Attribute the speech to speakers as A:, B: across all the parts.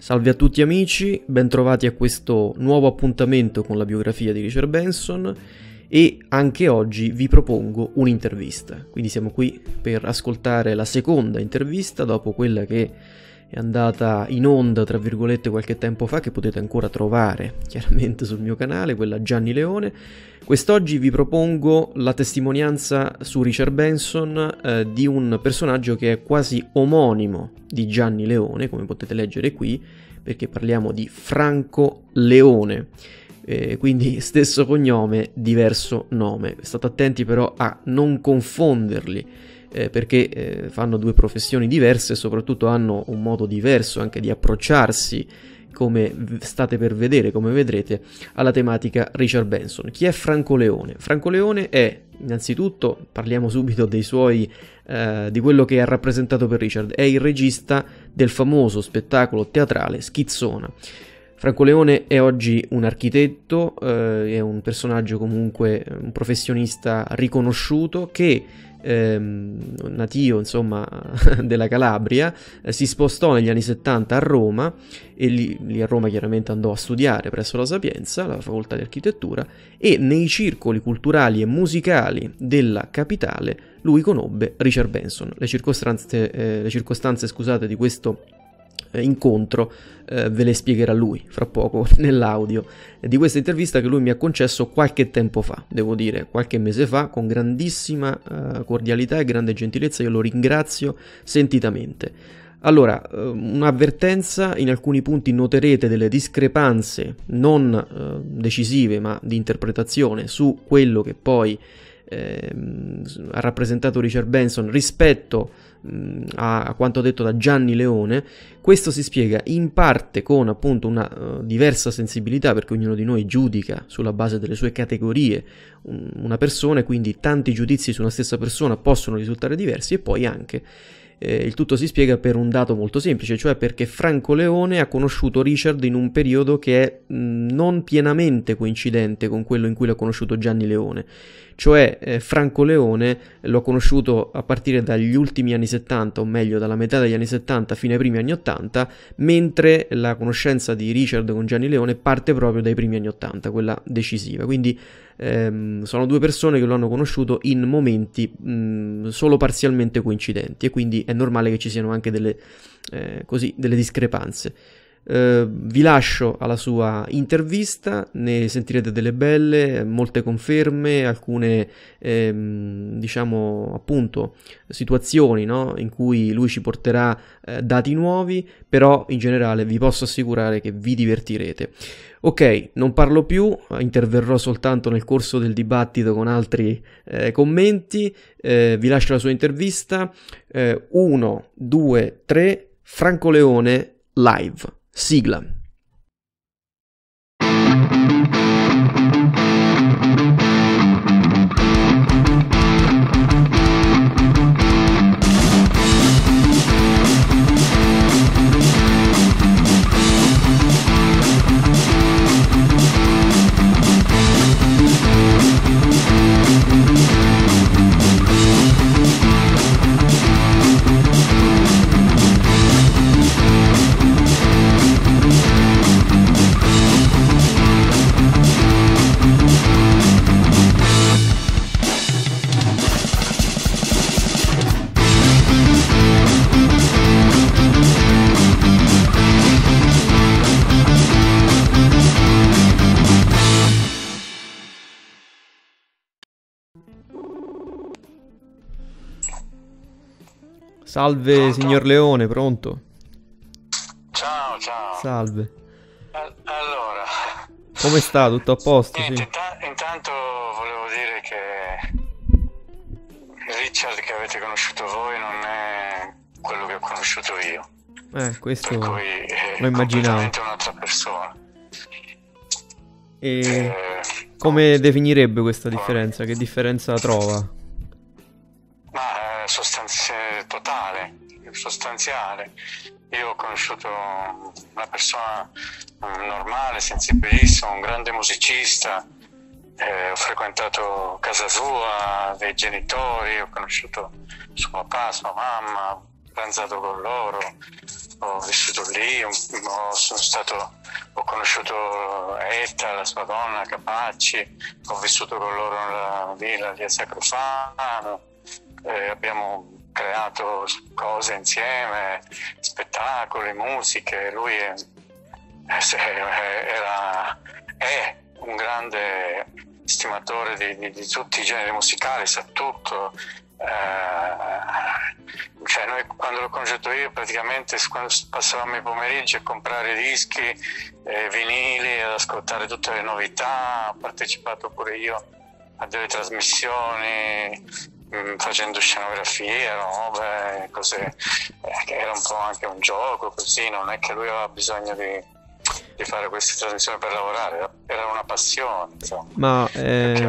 A: Salve a tutti amici, bentrovati a questo nuovo appuntamento con la biografia di Richard Benson e anche oggi vi propongo un'intervista. Quindi siamo qui per ascoltare la seconda intervista dopo quella che è andata in onda, tra virgolette, qualche tempo fa, che potete ancora trovare chiaramente sul mio canale, quella Gianni Leone. Quest'oggi vi propongo la testimonianza su Richard Benson eh, di un personaggio che è quasi omonimo di Gianni Leone, come potete leggere qui, perché parliamo di Franco Leone. Eh, quindi stesso cognome, diverso nome. State attenti però a non confonderli eh, perché eh, fanno due professioni diverse e soprattutto hanno un modo diverso anche di approcciarsi come state per vedere, come vedrete, alla tematica Richard Benson. Chi è Franco Leone? Franco Leone è, innanzitutto, parliamo subito dei suoi, eh, di quello che ha rappresentato per Richard, è il regista del famoso spettacolo teatrale Schizzona. Franco Leone è oggi un architetto, eh, è un personaggio comunque, un professionista riconosciuto che ehm, natio insomma della Calabria, eh, si spostò negli anni 70 a Roma e lì, lì, a Roma chiaramente andò a studiare presso la Sapienza, la facoltà di architettura, e nei circoli culturali e musicali della capitale lui conobbe Richard Benson. Le circostanze, eh, le circostanze scusate, di questo incontro eh, ve le spiegherà lui fra poco nell'audio di questa intervista che lui mi ha concesso qualche tempo fa, devo dire, qualche mese fa, con grandissima eh, cordialità e grande gentilezza, io lo ringrazio sentitamente. Allora, eh, un'avvertenza, in alcuni punti noterete delle discrepanze non eh, decisive ma di interpretazione su quello che poi ehm, ha rappresentato Richard Benson rispetto a, a, quanto detto da Gianni Leone, questo si spiega in parte con appunto una uh, diversa sensibilità perché ognuno di noi giudica sulla base delle sue categorie un, una persona e quindi tanti giudizi su una stessa persona possono risultare diversi e poi anche eh, il tutto si spiega per un dato molto semplice, cioè perché Franco Leone ha conosciuto Richard in un periodo che è mh, non pienamente coincidente con quello in cui l'ha conosciuto Gianni Leone. Cioè eh, Franco Leone l'ho conosciuto a partire dagli ultimi anni 70, o meglio dalla metà degli anni 70 fino ai primi anni 80, mentre la conoscenza di Richard con Gianni Leone parte proprio dai primi anni 80, quella decisiva. Quindi ehm, sono due persone che lo hanno conosciuto in momenti mh, solo parzialmente coincidenti e quindi è normale che ci siano anche delle, eh, così, delle discrepanze. Uh, vi lascio alla sua intervista, ne sentirete delle belle, molte conferme, alcune ehm, diciamo appunto situazioni no? in cui lui ci porterà eh, dati nuovi, però in generale vi posso assicurare che vi divertirete. Ok, non parlo più, interverrò soltanto nel corso del dibattito con altri eh, commenti, eh, vi lascio la sua intervista. 1, 2, 3, Franco Leone live. Sigla. Salve pronto? signor Leone, pronto?
B: Ciao, ciao.
A: Salve.
B: allora.
A: Come sta? Tutto a posto?
B: Niente,
A: sì.
B: inta- intanto volevo dire che Richard che avete conosciuto voi non è quello che ho conosciuto io.
A: Eh, questo
B: per cui è
A: lo immaginavo.
B: È un'altra persona.
A: E eh, come definirebbe questa differenza? Che differenza trova?
B: Ma eh, sostanzi- totale, sostanziale. Io ho conosciuto una persona normale, sensibilissima, un grande musicista, eh, ho frequentato casa sua, dei genitori, ho conosciuto suo papà, sua mamma, ho pranzato con loro, ho vissuto lì ho, stato, ho conosciuto Etta, la sua donna, Capacci, ho vissuto con loro nella villa di Sacrofano, eh, abbiamo creato cose insieme, spettacoli, musiche, lui è, era, è un grande stimatore di, di, di, tutti i generi musicali, sa tutto. Eh, cioè noi quando l'ho conosciuto io praticamente passavamo i pomeriggi a comprare dischi, eh, vinili, ad ascoltare tutte le novità, ho partecipato pure io a delle trasmissioni facendo scenografie, robe, cose, eh, era un po' anche un gioco così, non è che lui aveva bisogno di di fare queste trasmissioni per lavorare, era una passione. Insomma,
A: Ma eh,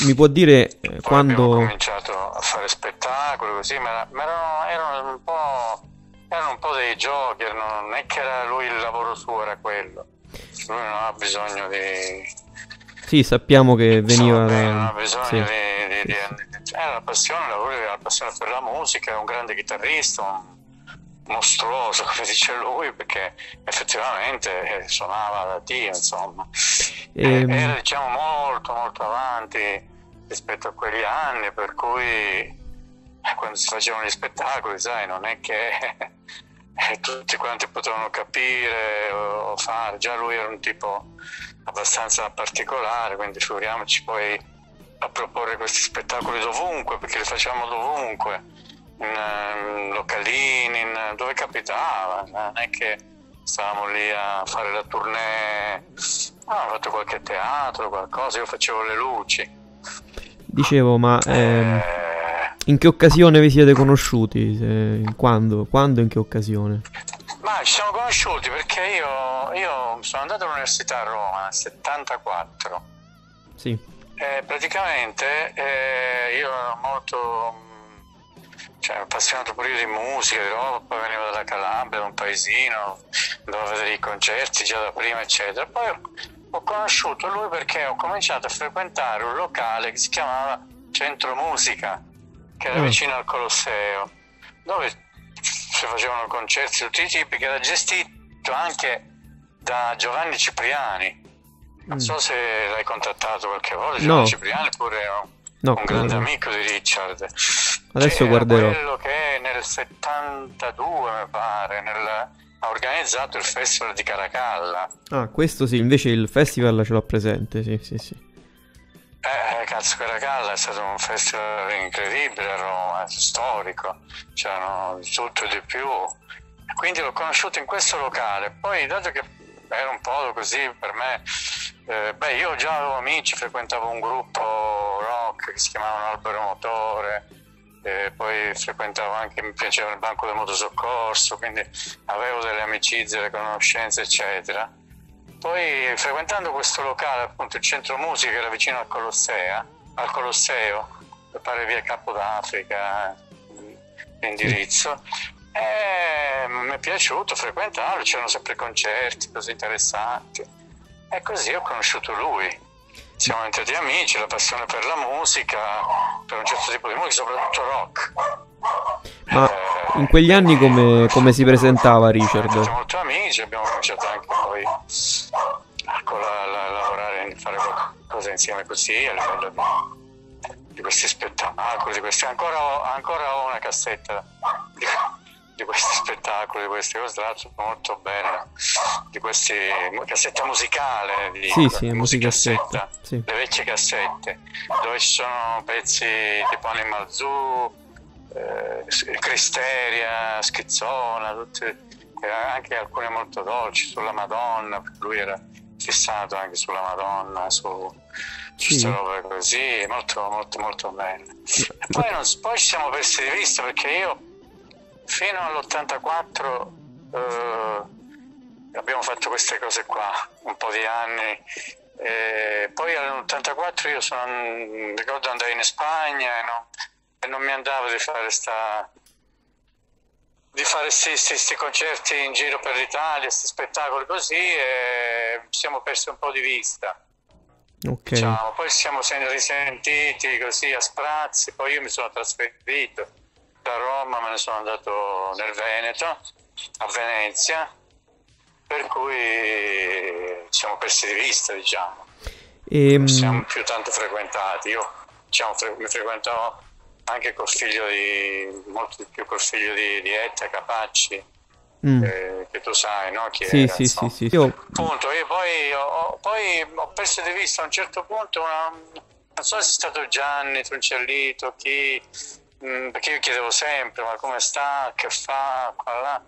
A: mi può dire
B: eh,
A: quando...
B: Ho cominciato a fare spettacoli così, ma, ma erano, erano, un po', erano un po' dei giochi, non è che era lui il lavoro suo, era quello. Lui non ha bisogno di...
A: Sì, sappiamo che veniva...
B: Insomma, da... Non ha bisogno sì. di, di, di... Era la passione, lui aveva la passione per la musica, è un grande chitarrista, un mostruoso, come dice lui, perché effettivamente eh, suonava da Dio, insomma. E... Ehm. Era diciamo molto molto avanti rispetto a quegli anni, per cui eh, quando si facevano gli spettacoli, sai, non è che eh, tutti quanti potevano capire o, fare, già lui era un tipo abbastanza particolare, quindi figuriamoci poi a proporre questi spettacoli dovunque, perché li facevamo dovunque in localini, in, dove capitava, non è che stavamo lì a fare la tournée, no, ho fatto qualche teatro, qualcosa, io facevo le luci.
A: Dicevo, ma ehm, eh... in che occasione vi siete conosciuti? Se, quando? Quando e in che occasione?
B: Ma ci siamo conosciuti perché io, io sono andato all'università a Roma nel 74.
A: Sì.
B: Eh, praticamente eh, io ero molto cioè, appassionato pure io di musica, di roba, poi venivo dalla Calabria, da un paesino, andavo a vedere i concerti già da prima, eccetera. Poi ho conosciuto lui perché ho cominciato a frequentare un locale che si chiamava Centro Musica, che era mm. vicino al Colosseo, dove si facevano concerti di tutti i tipi, che era gestito anche da Giovanni Cipriani. Non mm. so se l'hai contattato qualche volta, no. Cipriani pure No, un grande no. amico di Richard.
A: Adesso guarderò.
B: Quello che nel 72, mi pare, nel, ha organizzato il festival di Caracalla.
A: Ah, questo sì, invece il festival ce l'ho presente, sì, sì, sì.
B: Eh, cazzo, Caracalla è stato un festival incredibile a Roma, storico, c'erano di tutto di più. Quindi l'ho conosciuto in questo locale. Poi, dato che era un po' così per me, eh, beh, io già avevo amici, frequentavo un gruppo rock che si chiamavano Albero Motore, eh, poi frequentavo anche, mi piaceva il banco del motosoccorso, quindi avevo delle amicizie, delle conoscenze, eccetera. Poi frequentando questo locale, appunto il centro musica era vicino al Colosseo, al Colosseo, mi pare via Capo d'Africa, l'indirizzo, e mi è piaciuto frequentarlo, c'erano sempre concerti così interessanti. E così ho conosciuto lui siamo diventati amici, la passione per la musica, per un certo tipo di musica, soprattutto rock.
A: Ma in quegli anni come, come si presentava Richard?
B: Siamo molto amici, abbiamo cominciato anche poi a, a, a lavorare, a fare qualcosa insieme così a livello di, di questi spettacoli, di questi, ancora, ancora ho una cassetta di, di questi spettacoli, di queste cose, tra l'altro molto belle, di queste cassette musicali, di,
A: sì, sì, musicassetta, sì.
B: le vecchie cassette, dove ci sono pezzi tipo Animal Zoo, eh, Cristeria, Schizzona, tutte, anche alcune molto dolci, sulla Madonna, lui era fissato anche sulla Madonna, su queste sì. robe così, molto molto molto belle. E poi, non, poi ci siamo persi di vista perché io fino all'84 eh, abbiamo fatto queste cose qua, un po' di anni. E poi all'84 io sono, ricordo andare in Spagna e, no, e non mi andavo di fare sta, di fare questi concerti in giro per l'Italia, questi spettacoli così e siamo persi un po' di vista.
A: Okay.
B: Diciamo. Poi siamo risentiti così a sprazzi, poi io mi sono trasferito da Roma me ne sono andato nel Veneto, a Venezia, per cui ci siamo persi di vista, diciamo. E, ehm, non siamo più tanto frequentati. Io diciamo, fre- mi frequentavo anche col figlio di, molto di più col figlio di, di Etta Capacci, mm. eh, che tu sai, no? Chi
A: sì, era, sì, sì, sì, Io...
B: Appunto, io poi ho, poi ho perso di vista a un certo punto una, non so se è stato Gianni Truncellito, chi, perché io chiedevo sempre, ma come sta, che fa, qua là.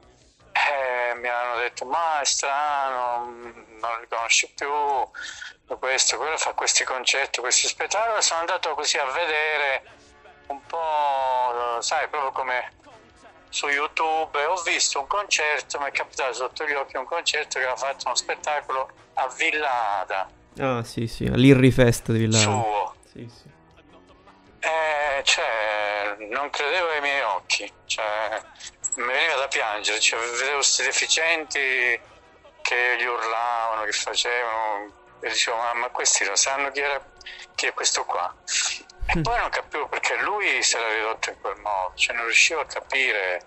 B: Eh, mi hanno detto, ma è strano, mm, non lo riconosci più, questo, quello fa questi concerti, questi spettacoli. Sono andato così a vedere un po', sai, proprio come su YouTube. Ho visto un concerto, mi è capitato sotto gli occhi un concerto che aveva fatto uno spettacolo a Villa Ada.
A: Ah, sì, sì, all'Irrifest di Villa Ada.
B: Suo. Sì, sì. Eh, cioè, non credevo ai miei occhi, cioè, mi veniva da piangere, cioè, vedevo questi deficienti che gli urlavano, che facevano, e dicevo, ma, ma questi lo sanno chi, era, chi è questo qua? E mm. poi non capivo perché lui si era ridotto in quel modo, cioè non riuscivo a capire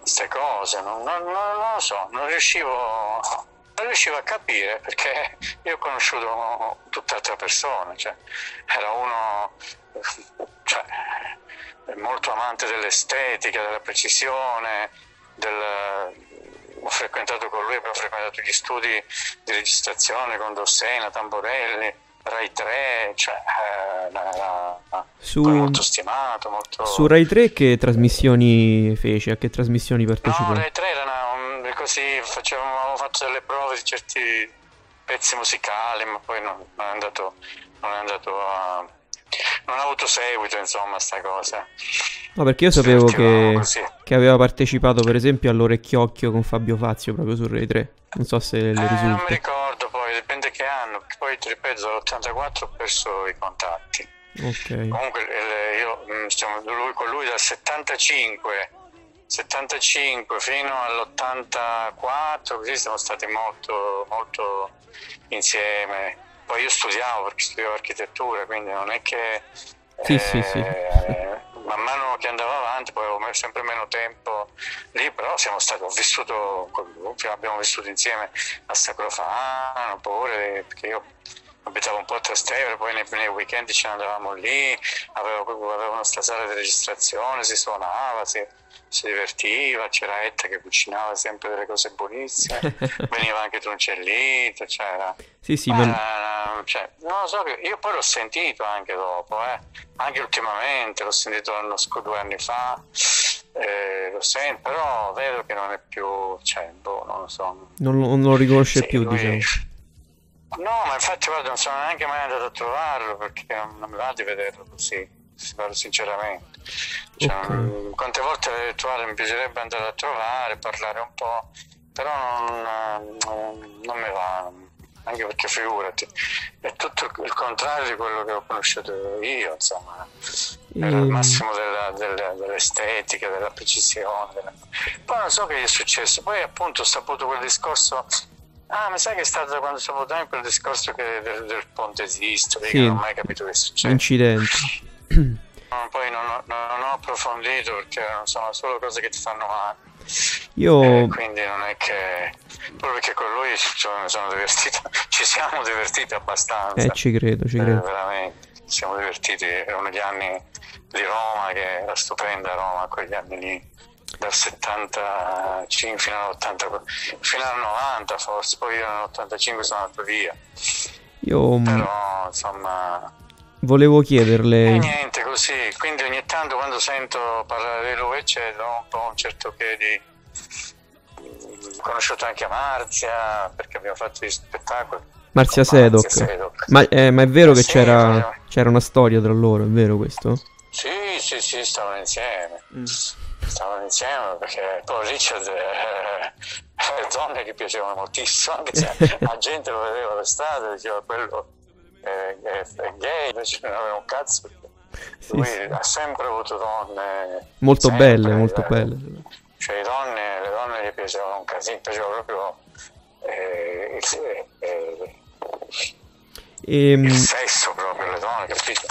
B: queste cose, non, non, non, non lo so, non riuscivo, non riuscivo, a capire perché io ho conosciuto tutt'altra persona, cioè, era uno cioè, molto amante dell'estetica, della precisione, del, ho frequentato con lui, abbiamo frequentato gli studi di registrazione con Dossena, Tamborelli, Rai 3, cioè eh, era, su, molto stimato. Molto...
A: Su Rai 3 che trasmissioni fece? A che trasmissioni partecipò?
B: No, Rai 3 era una, così, facevamo, avevamo fatto delle prove di certi pezzi musicali, ma poi non, non, è, andato, non è andato a non ha avuto seguito, insomma, sta cosa.
A: No, perché io sapevo che, che, aveva partecipato, per esempio, all'Orecchiocchio con Fabio Fazio proprio su Rai 3. Non so se le eh, risulta. Non
B: mi ricordo poi, dipende che anno. Poi ti ripeto, dall'84 ho perso i contatti.
A: Ok.
B: Comunque, io diciamo, lui, con lui dal 75. 75 fino all'84, così siamo stati molto, molto insieme poi io studiavo perché studiavo architettura, quindi non è che
A: sì, eh, sì, sì.
B: Man mano che andavo avanti poi avevo sempre meno tempo lì, però siamo stati, ho vissuto, abbiamo vissuto insieme a Sacrofano pure, perché io abitavo un po' a Trastevere, poi nei, nei weekend ci andavamo lì, avevo, avevo una stasera di registrazione, si suonava, si, si divertiva, c'era Etta che cucinava sempre delle cose buonissime, veniva anche Truncellito, c'era...
A: Sì, sì,
B: ma... ma... Cioè, non lo so, io poi l'ho sentito anche dopo, eh. anche ultimamente, l'ho sentito l'anno scorso, due anni fa, eh, lo sento, però vedo che non è più, cioè, boh, non lo so.
A: Non, non lo riconosce sì, più, lui... diciamo.
B: No, ma infatti guarda, non sono neanche mai andato a trovarlo perché non mi va di vederlo così si parla sinceramente. Cioè, okay. Quante volte l'elettorale mi piacerebbe andare a trovare, parlare un po', però non, non, non mi va, anche perché figurati, è tutto il contrario di quello che ho conosciuto io, insomma, era il mm. massimo della, della, dell'estetica, della precisione. Della... Poi non so che gli è successo, poi appunto ho saputo quel discorso Ah, mi sa che è stato quando sono venuto quel discorso che del, del ponte Sisto, sì. non ho mai capito che è successo.
A: Incidente.
B: poi non ho, non ho, approfondito perché sono solo cose che ti fanno male.
A: Io...
B: Eh, quindi non è che proprio perché con lui mi sono divertito, ci siamo divertiti abbastanza.
A: Eh, ci credo, ci credo.
B: Eh, veramente, ci siamo divertiti, erano gli anni di Roma, che era stupenda Roma, quegli anni lì, dal 75 fino all'80, fino al 90 forse, poi io nell'85 sono andato via.
A: Io...
B: Però, insomma
A: Volevo chiederle...
B: E niente, così, quindi ogni tanto quando sento parlare di lui c'è un po' un certo che di... Conosciuto anche Marzia, perché abbiamo fatto gli spettacoli.
A: Marzia Sedoc. Sedoc. Ma, eh, ma, è vero che sì, c'era, c'era, una storia tra loro, è vero questo?
B: Sì, sì, sì, stavano insieme. Mm. Stavano insieme perché poi Richard eh, eh, donne che piacevano moltissimo, anche se la gente lo vedeva per strada, diceva quello è, è, gay, invece non aveva un cazzo. Lui sì. ha sempre avuto donne
A: molto
B: sempre,
A: belle, molto eh, belle.
B: Cioè, le donne, le donne gli piacevano un casino, piaceva proprio eh, il, eh, e, ehm, il sesso proprio, le donne, capito?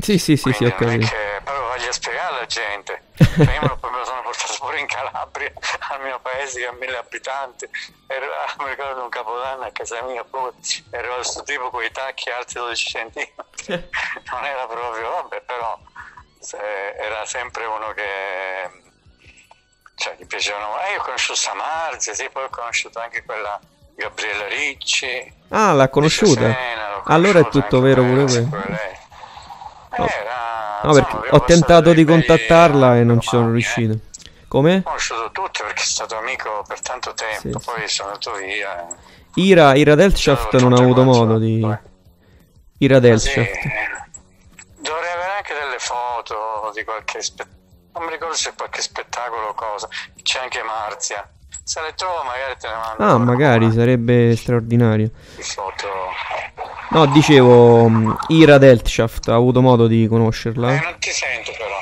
A: Sì, sì, sì,
B: Quindi
A: sì, ho capito.
B: Che, proprio voglio spiegare alla gente. Prima me lo sono portato pure in Calabria, al mio paese che ha mille abitanti. Ero, mi ricordo un capodanno a casa mia, pure, ero questo tipo con i tacchi alti 12 cm. non era proprio, vabbè, però era sempre uno che cioè, gli piacevano. Eh, io ho conosciuto Samarzia, sì, poi ho conosciuto anche quella Gabriella Ricci.
A: Ah, l'ha conosciuta? Sena, allora è tutto vero pure quello. No. Era, no, perché ho tentato di contattarla e non ci sono riuscito. Come? Ho
B: conosciuto tutte perché è stato amico per tanto tempo, sì, poi sono andato via.
A: Ira, Ira Delshaft non ha avuto modo di... Ira Delshaft. Sì,
B: dovrei avere anche delle foto di qualche spettacolo. Non mi ricordo se qualche spettacolo o cosa. C'è anche Marzia. Se le trovo magari te ne mando.
A: Ah, magari una. sarebbe straordinario. Foto. No, dicevo, mm, Ira Deltshaft, ha avuto modo di conoscerla?
B: Eh, non ti sento però.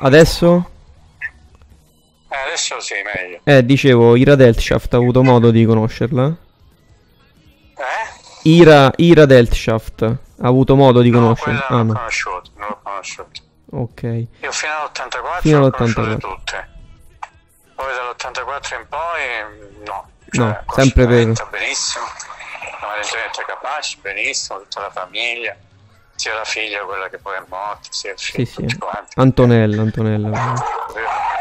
A: Adesso?
B: Eh, adesso sì, meglio.
A: Eh, dicevo, Ira Deltshaft, ha avuto modo di conoscerla?
B: Eh?
A: Ira, Ira Deltshaft, ha avuto modo di no, conoscerla?
B: Ah, non l'ho conosciuto, non l'ho conosciuto.
A: Ok.
B: Io fino all'84 fino all'84. tutte. Poi dall'84 in poi no.
A: Cioè, no, sempre vero.
B: Benissimo. La Maria Capace, benissimo, tutta la famiglia. Sia la figlia, quella che poi è morta, sia il figlio, sì, sì.
A: Antonella, Antonella.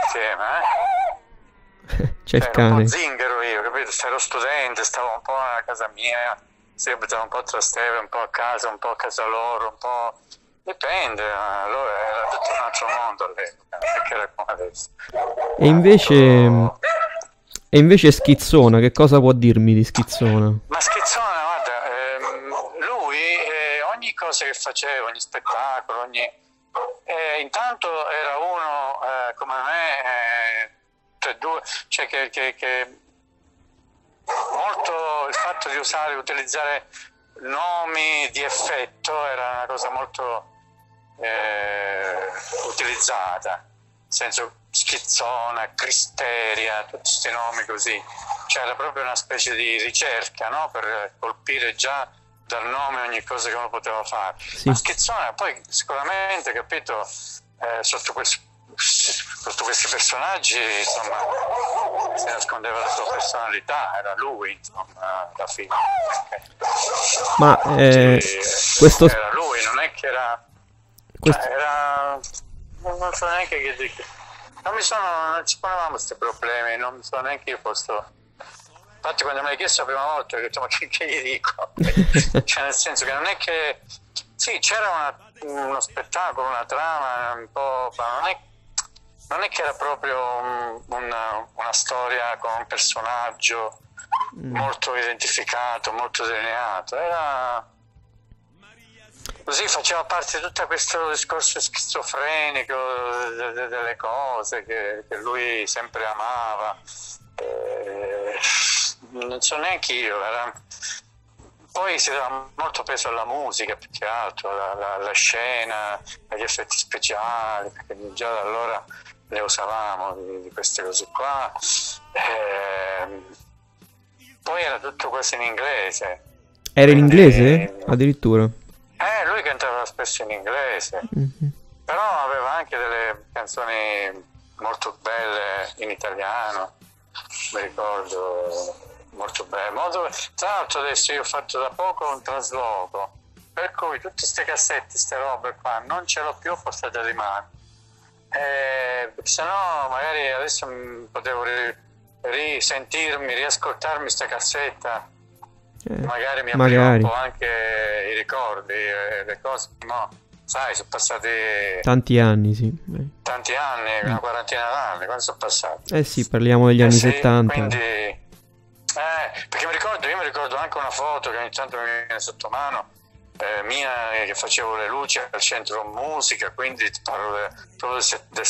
B: Insieme, eh?
A: C'è il cane.
B: Zingaro io, capito? Ero studente, stavo un po' a casa mia, si abitava un po' a Trastevere, un po' a casa, un po' a casa loro, un po' Dipende, allora era tutto un altro mondo all'epoca, perché era come adesso.
A: E invece... E invece Schizzona, che cosa può dirmi di Schizzona?
B: Ma Schizzona, guarda, ehm, lui eh, ogni cosa che faceva, ogni spettacolo, ogni... Eh, intanto era uno eh, come me, eh, cioè, due, cioè che, che, che molto il fatto di usare, utilizzare nomi di effetto era una cosa molto eh, utilizzata, nel senso schizzona, cristeria, tutti questi nomi così. C'era proprio una specie di ricerca no? per colpire già dal nome ogni cosa che uno poteva fare. Sì. Ma schizzona poi sicuramente, capito, eh, sotto, questo, sotto, questi personaggi insomma si nascondeva la sua personalità, era lui insomma alla fine.
A: Ma eh, questo...
B: Era lui, non è che era questo... Era... Non so neanche che dico. Non mi sono... Non ci ponevamo questi problemi, non mi sono neanche io posto... Infatti quando me l'hai chiesto la prima volta ho detto ma che, che gli dico? cioè nel senso che non è che... Sì, c'era una, uno spettacolo, una trama un po'... ma non è, non è che era proprio una, una storia con un personaggio mm. molto identificato, molto delineato. Era Così faceva parte di tutto questo discorso schizofrenico delle cose che, che lui sempre amava. Eh, non so neanche io, era... poi si dava molto peso alla musica più che altro, alla, alla, scena, agli effetti speciali, perché già da allora le usavamo di, di queste cose qua. Eh, poi era tutto quasi in inglese.
A: Era in inglese? Addirittura?
B: Eh, lui cantava spesso in inglese, mm-hmm. però aveva anche delle canzoni molto belle in italiano, mi ricordo, molto belle. Molto... Tra l'altro adesso io ho fatto da poco un trasloco, per cui tutte queste cassette, queste robe qua, non ce l'ho più portate di mano. Eh, se no magari adesso potevo risentirmi, riascoltarmi questa cassetta eh, magari mi apriva un po' anche i ricordi, eh, le cose, no, sai, sono passati
A: tanti anni, sì.
B: Tanti anni, mm. una quarantina d'anni, quando sono passati?
A: Eh sì, parliamo degli eh anni sì, 70.
B: Quindi, eh, perché mi ricordo, io mi ricordo anche una foto che ogni tanto mi viene sotto mano, eh, mia che facevo le luci al centro musica, quindi parlo proprio del, del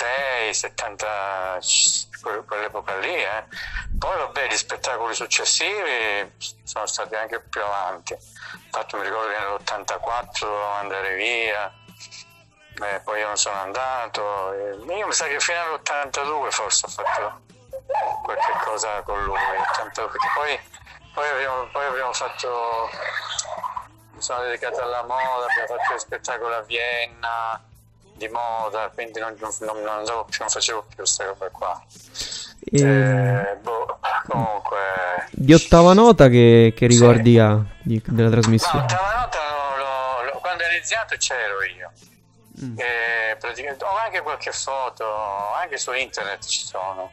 B: 76, 70 quell'epoca lì. Eh. Poi vabbè, gli spettacoli successivi sono stati anche più avanti. Infatti mi ricordo che nell'84 dovevo andare via, eh, poi io non sono andato. Io mi sa che fino all'82 forse ho fatto qualche cosa con lui, 82, perché poi, poi, abbiamo, poi abbiamo fatto mi sono dedicato alla moda, abbiamo fatto gli spettacoli a Vienna, di moda, quindi non, non, non, più, non facevo più questa roba qua.
A: E...
B: Eh, boh, comunque...
A: Di ottava nota che, che ricordi sì. ha di, della trasmissione?
B: No, ottava nota lo, lo, quando è iniziato c'ero io. Mm. Praticamente, ho anche qualche foto, anche su internet ci sono,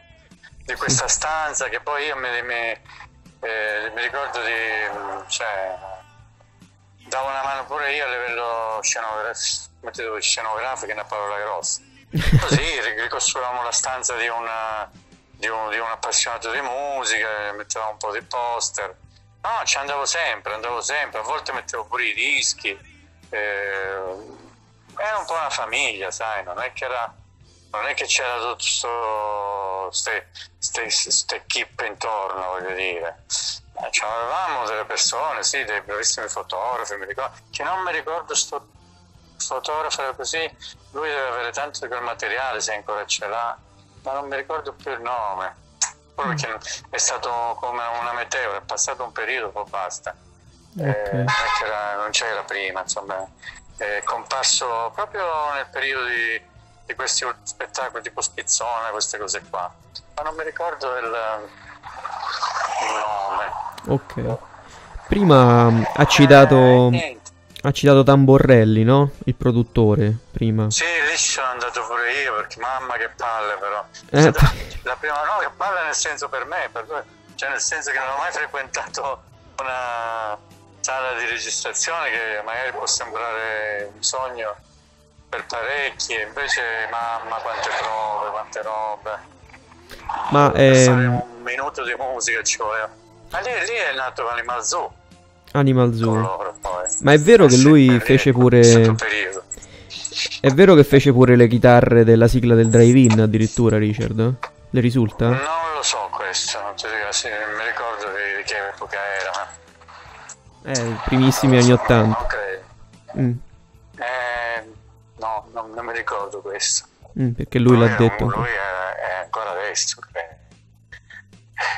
B: di questa stanza che poi io mi, mi, eh, mi ricordo di... Cioè, davo una mano pure io a livello scenografico, scenografico una parola grossa. Così ricostruivamo la stanza di, una, di, un, di un appassionato di musica, mettevamo un po' di poster. No, ci andavo sempre, andavo sempre, a volte mettevo pure i dischi. Eh, era un po' una famiglia, sai, non è che, era, non è che c'era tutto queste equip intorno, voglio dire. Eh, avevamo delle persone, sì, dei bravissimi fotografi, mi ricordo, che non mi ricordo sto fotografo era così, lui deve avere tanto di quel materiale se ancora ce l'ha, ma non mi ricordo più il nome. Proprio mm. perché è stato come una meteora, è passato un periodo, poi basta. Okay. Eh, non c'era prima, insomma, è comparso proprio nel periodo di, di questi spettacoli tipo Spizzone, queste cose qua. Ma non mi ricordo il, il nome.
A: Ok. Prima ha citato, eh, ha citato Tamborelli, no? Il produttore, prima.
B: Sì, lì ci sono andato pure io, perché mamma che palle però. Eh. La prima, no, che palle nel senso per me, per lui, cioè nel senso che non ho mai frequentato una sala di registrazione che magari può sembrare un sogno per parecchi, invece mamma quante prove, quante robe.
A: Ma ehm...
B: un minuto di musica ci voleva. Ma lì, lì è nato Animal Zoo.
A: Animal Zoo. Loro, Ma è vero eh che lui fece pure... È vero che fece pure le chitarre della sigla del drive-in addirittura, Richard? Le risulta?
B: Non lo so questo, non ti dico, sì, mi ricordo di, di che epoca era.
A: Eh, i primissimi anni Ottanta.
B: Non credo. Mm. Eh, no, non, non, mi ricordo questo.
A: Mm, perché lui, lui l'ha detto.
B: Un, lui è, è ancora adesso, credo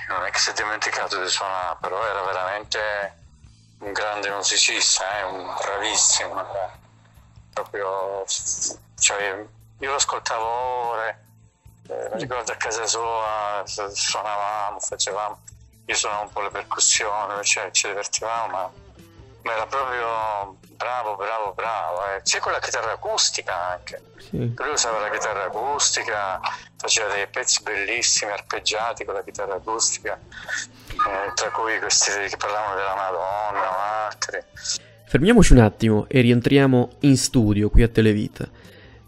B: non è che si è dimenticato di suonare, però era veramente un grande musicista, eh, un bravissimo. Eh. Proprio, cioè, io lo ascoltavo ore, eh, mi ricordo a casa sua suonavamo, facevamo, io suonavo un po' le percussioni, cioè ci divertivamo, ma, ma era proprio bravo, bravo, bravo. Eh. C'è con la chitarra acustica anche. Sì. Lui usava la chitarra acustica, faceva dei pezzi bellissimi, arpeggiati con la chitarra acustica, eh, tra cui questi che parlavano della Madonna o altri.
A: Fermiamoci un attimo e rientriamo in studio qui a Televita.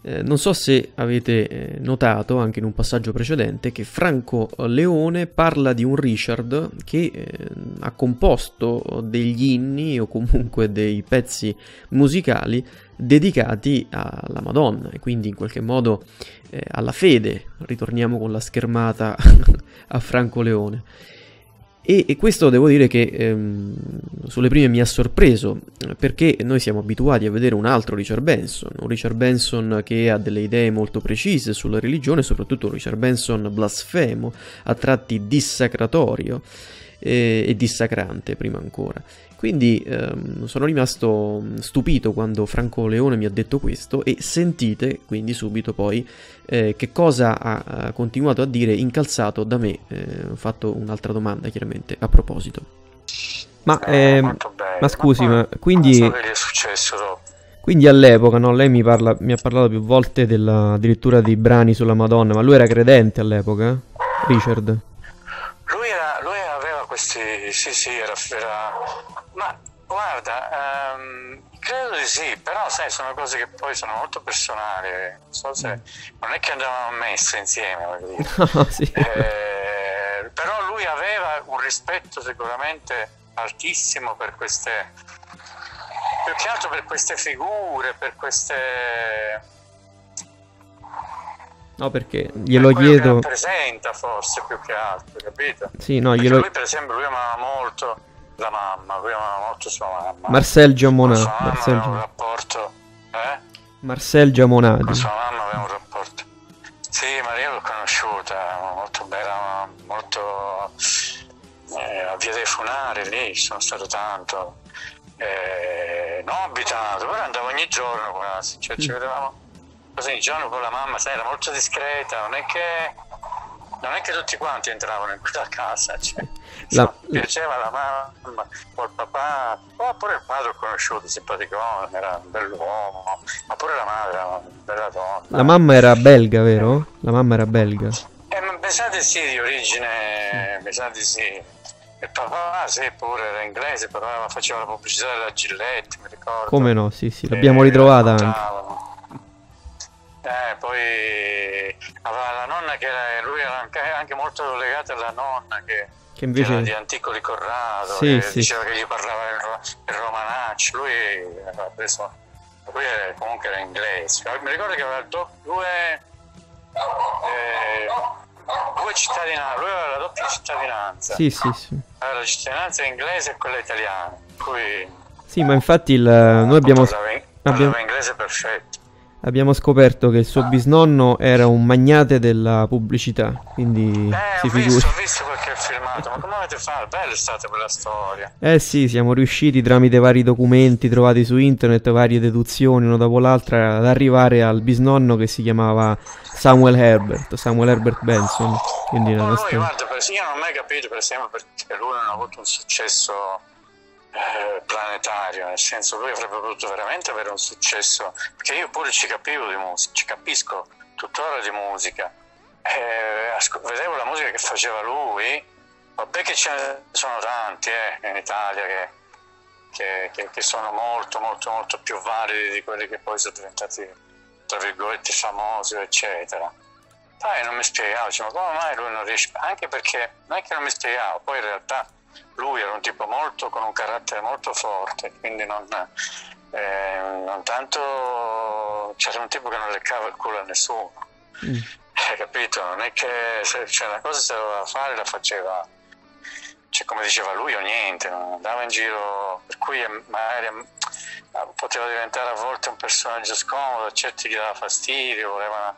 A: Eh, non so se avete eh, notato anche in un passaggio precedente che Franco Leone parla di un Richard che eh, ha composto degli inni o comunque dei pezzi musicali dedicati alla Madonna e quindi in qualche modo eh, alla fede. Ritorniamo con la schermata a Franco Leone. E, e, questo devo dire che ehm, sulle prime mi ha sorpreso, perché noi siamo abituati a vedere un altro Richard Benson, un Richard Benson che ha delle idee molto precise sulla religione, soprattutto un Richard Benson blasfemo, a tratti dissacratorio e, e dissacrante prima ancora. Quindi ehm, sono rimasto stupito quando Franco Leone mi ha detto questo e sentite quindi subito poi eh, che cosa ha, ha, continuato a dire incalzato da me. Eh, ho fatto un'altra domanda chiaramente a proposito. Ma, eh, ma scusi, ma quindi...
B: So che è successo dopo.
A: Quindi all'epoca, no, lei mi, parla, mi, ha parlato più volte della, addirittura dei brani sulla Madonna, ma lui era credente all'epoca, Richard?
B: Lui, era, lui aveva questi, sì sì, era, era ma guarda, um, credo di sì, però sai, sono cose che poi sono molto personali. Non so se non è che andavamo a messa insieme,
A: no, sì.
B: eh, però lui aveva un rispetto sicuramente altissimo per queste più che altro per queste figure, per queste
A: No, perché glielo per chiedo.
B: Che rappresenta forse più che altro, capito?
A: Sì, no, glielo...
B: lui per esempio lui amava molto la mamma, lui amava molto sua mamma.
A: Marcel Giamonati.
B: Marcel aveva un rapporto, eh?
A: Marcel Giamonati.
B: Con sua mamma aveva un rapporto. Sì, Maria l'ho conosciuta, molto bella, molto... Eh, a Via dei Funari, lì sono stato tanto. Eh, non abitato, però andavo ogni giorno quasi, cioè ci vedevamo così, il giorno con la mamma, sai, era molto discreta, non è che non è che tutti quanti entravano in quella casa, cioè, la, piaceva la mamma o il papà, oppure il padre ho conosciuto, simpaticone, era un bell'uomo, ma pure la madre era una bella donna.
A: La mamma era belga, vero? La mamma era belga.
B: Eh, ma di sì, di origine, di sì. Il papà sì, pure era inglese, però faceva la pubblicità della Gillette, mi ricordo.
A: Come no, sì, sì, l'abbiamo ritrovata anche.
B: Eh, poi aveva la nonna che era, lui era anche, anche molto legato alla nonna che, che invece che di Anticoli Corrado, sì, che sì. diceva che gli parlava il, il romanaccio, lui aveva preso, lui era, comunque era inglese. Mi ricordo che aveva do, due, eh, due cittadinanze, lui aveva la doppia cittadinanza.
A: Sì, sì, sì.
B: Aveva la cittadinanza inglese e quella italiana. Cui,
A: sì, ma infatti il, noi abbiamo...
B: Parlava, parlava inglese perfetto
A: abbiamo scoperto che il suo bisnonno era un magnate della pubblicità, quindi
B: eh, si ho figuri. Visto, ho visto qualche filmato, ma come avete fatto? Bella è stata quella storia.
A: Eh sì, siamo riusciti tramite vari documenti trovati su internet, varie deduzioni una dopo l'altra, ad arrivare al bisnonno che si chiamava Samuel Herbert, Samuel Herbert Benson. Quindi
B: no, nostra... lui, guarda, io non ho mai capito, per esempio, perché lui non ha avuto un successo eh, planetario, nel senso lui avrebbe potuto veramente avere un successo, perché io pure ci capivo di musica, ci capisco tuttora di musica, eh, vedevo la musica che faceva lui, vabbè che ce ne sono tanti eh, in Italia che, che, che, che, sono molto molto molto più validi di quelli che poi sono diventati tra virgolette famosi eccetera. Poi non mi spiegavo, cioè, ma come mai lui non riesce, anche perché non è che non mi spiegavo, poi in realtà lui era un tipo molto con un carattere molto forte, quindi non, eh, non tanto c'era un tipo che non leccava il culo a nessuno. Mm. Hai capito? Non è che se cioè, una cosa se doveva fare la faceva, cioè, come diceva lui o niente, non andava in giro, per cui magari eh, poteva diventare a volte un personaggio scomodo, a certi gli dava fastidio, volevano,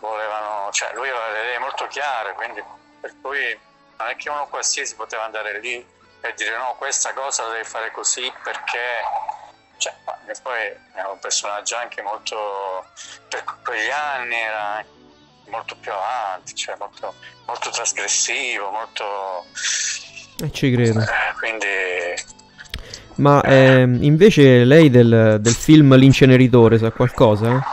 B: volevano cioè lui aveva le idee molto chiare, quindi per cui non è che uno qualsiasi poteva andare lì e dire no, questa cosa la devi fare così perché cioè, poi era un personaggio anche molto per quegli anni era molto più avanti, cioè molto, molto trasgressivo, molto
A: e ci credo. Eh,
B: quindi
A: ma eh, invece lei del, del film L'inceneritore sa qualcosa?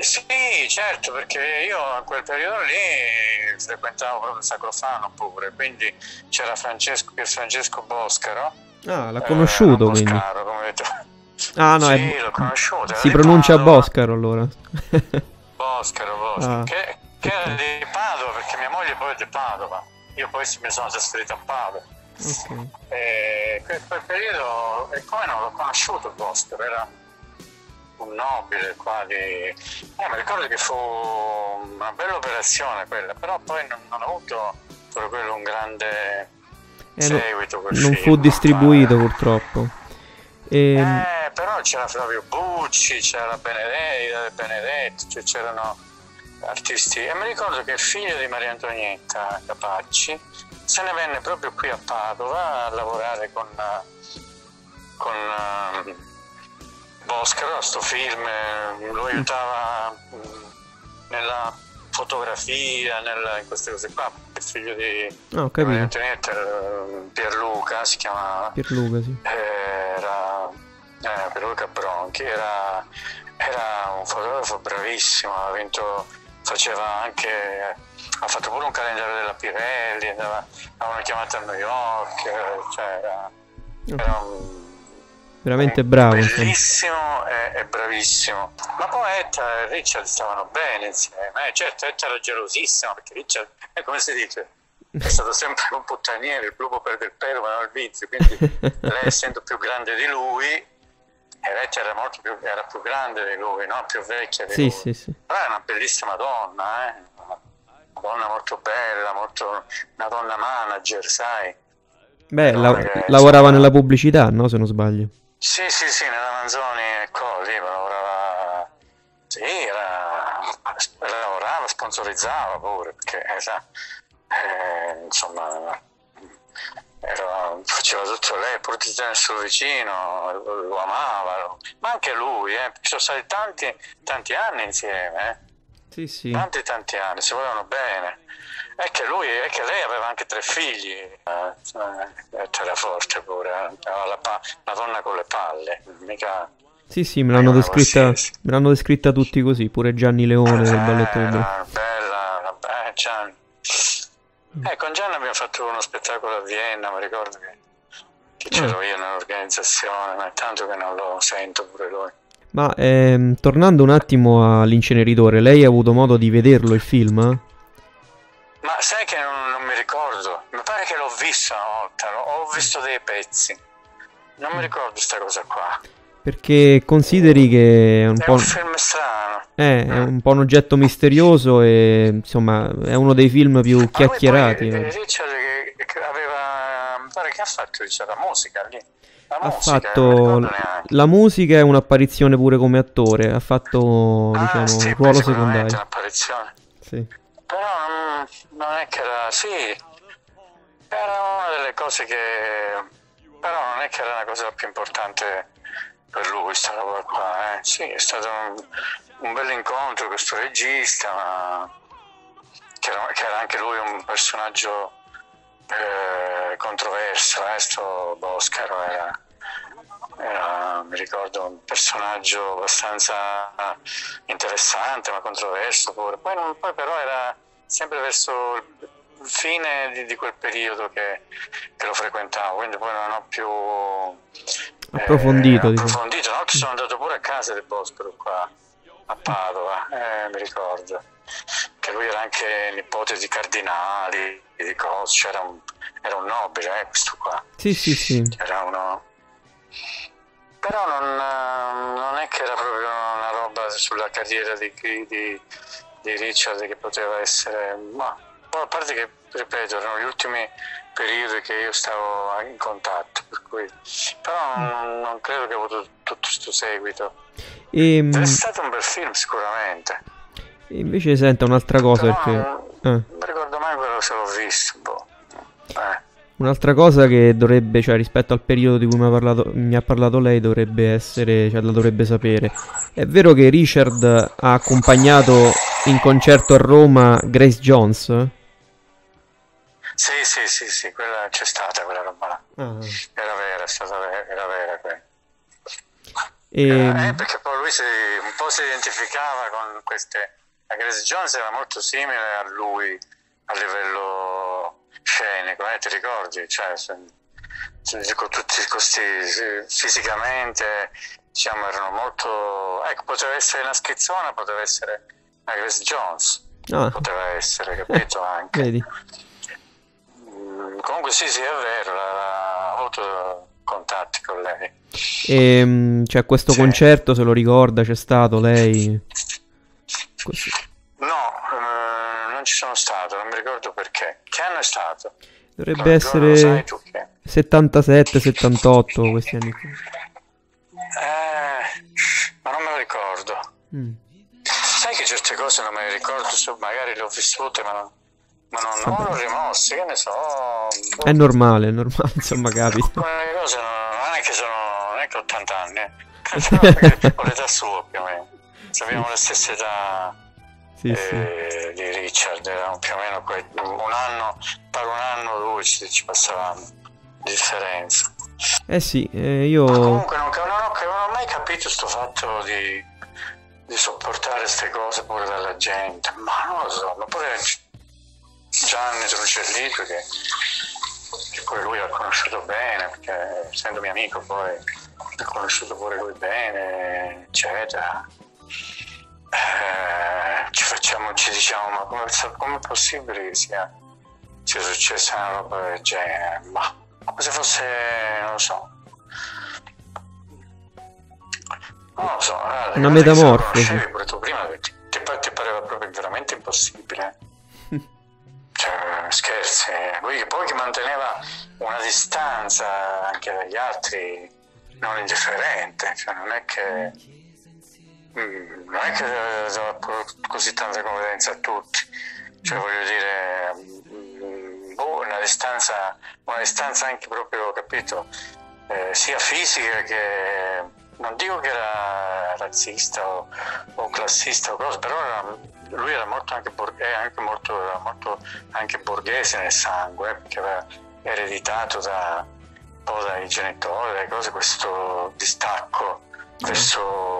B: Sì, certo, perché io in quel periodo lì frequentavo proprio Sacrofano pure, quindi c'era Francesco, Francesco Boscaro.
A: Ah, l'ha conosciuto
B: eh,
A: quindi.
B: Boscaro, come vedete.
A: Ah, no,
B: sì,
A: è...
B: l'ho conosciuto.
A: Si pronuncia Padova. Boscaro allora.
B: Boscaro, Boscaro. Ah. Che, che era di Padova, perché mia moglie poi è di Padova. Io poi mi sono trasferito a Padova. Okay. E quel, quel periodo, e come no, l'ho conosciuto Boscaro, era un nobile qua di... Eh, mi ricordo che fu una bella operazione quella, però poi non, non ha avuto per quello un grande eh, seguito.
A: non film, fu distribuito fare. purtroppo.
B: E... Eh, però c'era Flavio Bucci, c'era Benedetto, Benedetto cioè c'erano artisti. E mi ricordo che il figlio di Maria Antonietta Capacci se ne venne proprio qui a Padova a lavorare con, con Boscaro a sto film, eh, lo aiutava mm, nella fotografia, nella, in queste cose qua. Il figlio di
A: oh,
B: Antonietta, Pierluca si chiamava.
A: Pierluca, sì.
B: Era eh, Pierluca Bronchi, era, era un fotografo bravissimo, ha vinto, faceva anche ha fatto pure un calendario della Pirelli, andava, avevano chiamato a New York, cioè era, era un
A: veramente bravo.
B: Bellissimo e, e, bravissimo. Ma poi Etta e Richard stavano bene insieme. Eh, certo, Etta era gelosissima perché Richard, è come si dice, è stato sempre un puttaniere, il lupo perde il pelo ma non il vizio, quindi lei essendo più grande di lui, e Etta era, molto più, era più grande di lui, no? più vecchia di
A: sì,
B: lui.
A: Sì, sì.
B: Però è una bellissima donna, eh? una donna molto bella, molto, una donna manager, sai.
A: Beh, la- lavorava nella pubblicità, no? Se non sbaglio.
B: Sì, sì, sì, nella Manzoni e così, lavorava, sì, era, lavorava, sponsorizzava pure, perché eh, sa, eh, insomma, era, faceva tutto lei, pur di tenerselo vicino, lo amava, ma anche lui, eh, sono stati tanti, tanti anni insieme, eh.
A: Sì, sì.
B: Tanti tanti anni, si volevano bene. È che lui, è che lei aveva anche tre figli, eh, eh, c'era forte pure, eh, la, la, donna con le palle, mica...
A: Sì, sì, me l'hanno, descritta, me l'hanno descritta tutti così, pure Gianni Leone del balletto.
B: Bella, bella, bella, Gianni. Eh, con Gianni abbiamo fatto uno spettacolo a Vienna, mi ricordo che, che c'ero ah. io nell'organizzazione, ma è tanto che non lo sento pure lui.
A: Ma ehm, tornando un attimo all'inceneritore, lei ha avuto modo di vederlo il film?
B: Ma sai che non, non mi ricordo, mi pare che l'ho visto una volta, ho visto dei pezzi, non mi ricordo questa cosa qua.
A: Perché consideri che è un
B: è
A: po'.
B: un film strano.
A: Eh, è un po' un oggetto misterioso e insomma è uno dei film più chiacchierati.
B: Poi, Richard che, che aveva. Mi pare che ha fatto Richard, la musica lì. La
A: ha
B: musica,
A: fatto la musica è un'apparizione pure come attore. Ha fatto
B: ah,
A: diciamo,
B: sì,
A: un ruolo secondario.
B: un'apparizione.
A: Sì.
B: Però non, non è che era. Sì, era una delle cose che. Però non è che era la cosa più importante per lui questa roba qua. Eh. Sì, è stato un, un bel incontro questo regista, ma che era, che era anche lui un personaggio eh, controverso, eh, sto Boscaro era, era, mi ricordo, un personaggio abbastanza interessante ma controverso pure. Poi, non, poi però era sempre verso il fine di, di quel periodo che, che, lo frequentavo, quindi poi non ho più
A: approfondito.
B: Eh, approfondito, no? Che sono andato pure a casa del Boscaro qua a Padova, eh, mi ricordo che lui era anche nipote di cardinali, di cose, c'era un, era un nobile, eh, questo qua.
A: Sì, sì, sì.
B: Era uno... Però non, non, è che era proprio una roba sulla carriera di, di, di Richard che poteva essere... Ma, a parte che, ripeto, erano gli ultimi periodi che io stavo in contatto, per cui... però non, non credo che abbia avuto tutto questo seguito.
A: E,
B: È stato un bel film sicuramente.
A: Invece senta un'altra cosa
B: Però
A: perché...
B: non,
A: eh.
B: non mi ricordo mai quello se l'ho visto. Boh. Eh.
A: Un'altra cosa che dovrebbe, cioè rispetto al periodo di cui mi ha parlato, mi ha parlato lei, dovrebbe essere, cioè la dovrebbe sapere. È vero che Richard ha accompagnato in concerto a Roma Grace Jones?
B: Sì, sì, sì, sì, quella c'è stata quella roba là.
A: Ah.
B: Era vera, è stata vera, era vera quella.
A: E...
B: Eh, perché poi lui si, un po' si identificava con queste. La Grace Jones era molto simile a lui a livello scenico, eh, ti ricordi? Cioè, con tutti questi fisicamente diciamo erano molto. Ecco, poteva essere una schizzona, poteva essere la Grace Jones.
A: Ah.
B: Poteva essere, capito? Anche.
A: Vedi?
B: Mm, Comunque sì, sì, è vero, ha avuto contatti con lei.
A: E, mm, cioè, questo
B: Sì.
A: concerto, se lo ricorda, c'è stato lei? Così.
B: No, eh, non ci sono stato, non mi ricordo perché. Che anno è stato?
A: Dovrebbe essere
B: Lo sai tu che?
A: 77-78 questi anni qui.
B: Eh, ma non me lo ricordo.
A: Mm.
B: Sai che certe cose non me le ricordo, magari le ho vissute, ma, non- ma non, non le ho rimosse, che ne so. boh.
A: È normale, è normale, insomma, capita.
B: Quelle cose non, non è che sono, non è che ho 80 anni, eh. Ho l'età sua più o meno. Se abbiamo la stessa età
A: Sì, sì.
B: eh, di Richard, eravamo più o meno que- un anno, per un anno o due ci, ci passavamo di differenza.
A: Eh sì, eh,
B: Ma
A: io...
B: comunque non, non ho, non ho mai capito questo fatto di, di sopportare queste cose pure dalla gente, ma non lo so, ma pure Gianni Trucellito che, che poi lui ha conosciuto bene, perché essendo mio amico poi ha conosciuto pure lui bene, eccetera. Eh, ci facciamo, ci diciamo, ma come, è possibile che sia, sia successa una roba del genere? Ma come se fosse, non lo so, non lo so, guarda,
A: Una
B: se lo
A: metamorfosi.
B: conoscevi pure tu prima, ti, ti, ti pareva proprio veramente impossibile. Cioè, scherzi, eh. poi, poi che manteneva una distanza anche dagli altri non indifferente, cioè non è che non è che dava così tanta confidenza a tutti, cioè voglio dire mm, boh, una distanza, una distanza anche proprio, capito, eh, sia fisica che non dico che era razzista o, o classista o cosa, però era, lui era molto anche, è anche molto, era molto anche borghese nel sangue, eh, perché aveva ereditato da, dai genitori, dalle cose, questo distacco verso,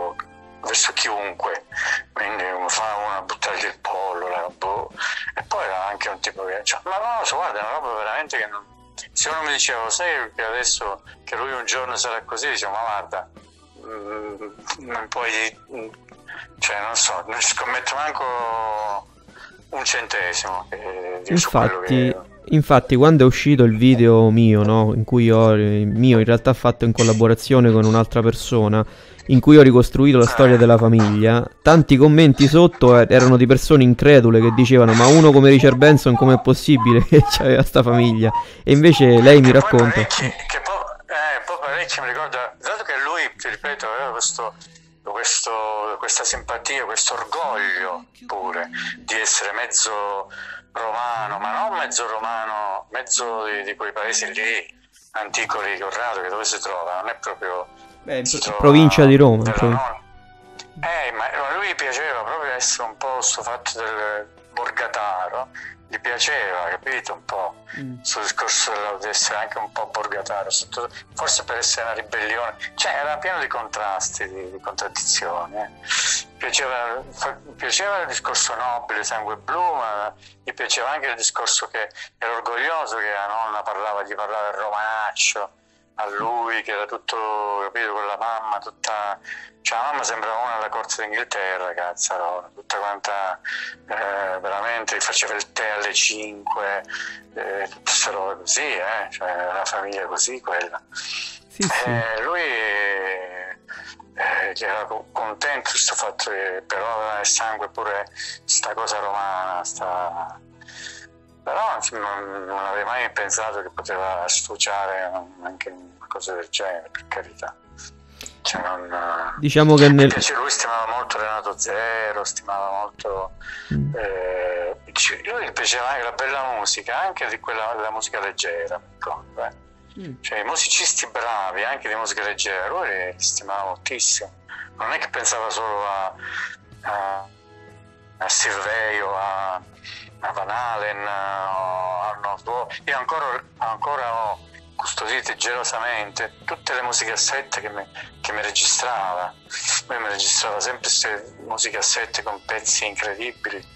B: verso chiunque, quindi fa una buttargli il pollo, boh. e poi era anche un tipo che, cioè, ma non lo so, guarda, è una roba veramente che non... Se uno mi diceva, sai che adesso che lui un giorno sarà così, dicevo, ma guarda, mm, non puoi, cioè non so, non scommetto manco un centesimo. Che,
A: infatti, infatti, quando è uscito il video mio, no, in cui ho, mio in realtà fatto in collaborazione con un'altra persona, in cui ho ricostruito la storia della famiglia, tanti commenti sotto er-, erano di persone incredule che dicevano ma uno come Richard Benson com'è possibile che c'aveva sta famiglia? E invece lei mi racconta...
B: Parecchi, che eh, mi ricorda, dato che lui, ti ripeto, aveva questo, questo, questa simpatia, questo orgoglio pure di essere mezzo romano, ma non mezzo romano, mezzo di, di quei paesi lì, antico di Corrado, che dove si trova, non è proprio
A: Beh, in provincia di Roma.
B: Eh, ma a lui piaceva proprio essere un po' questo fatto del borgataro, gli piaceva, capito? Un po' mm. sul discorso di essere anche un po' borgataro, sotto, forse per essere una ribellione, cioè era pieno di contrasti, di, di contraddizioni. Eh. Piaceva, fa, piaceva il discorso nobile, sangue blu, ma gli piaceva anche il discorso che era orgoglioso che la nonna parlava, gli parlava il romanaccio a lui che era tutto, capito, con la mamma, tutta... Cioè la mamma sembrava una della corte d'Inghilterra, cazzo, tutta quanta, eh, veramente, faceva il tè alle 5, eh, tutte queste robe così, eh, cioè una famiglia così quella. Sì, sì. Eh, lui eh, che era contento di questo fatto che però aveva nel sangue pure sta cosa romana, sta però non, non avrei mai pensato che poteva sfociare anche una cosa del genere, per carità. Cioè non,
A: diciamo che nel...
B: lui stimava molto Renato Zero, stimava molto... Mm. Eh, lui gli piaceva anche la bella musica, anche di quella la musica leggera, ricordo, eh. mm. Cioè i musicisti bravi, anche di musica leggera, lui li stimava moltissimo. Non è che pensava solo a, a, a Silveio, a a Van Halen, hanno, io ancora, ancora ho custodite gelosamente tutte le musicassette che mi, che mi registrava. Lui mi registrava sempre queste musicassette con pezzi incredibili,